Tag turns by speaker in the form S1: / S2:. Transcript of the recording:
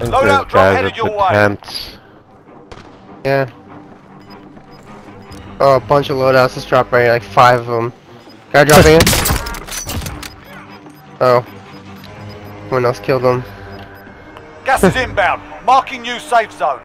S1: think
S2: Loadout those
S1: guys
S2: headed your
S1: the
S3: Yeah. Oh, a bunch of loadouts just dropped right here, like five of them. Guy dropping in. Oh. Someone else killed them.
S2: Gas is inbound. Marking new safe zone.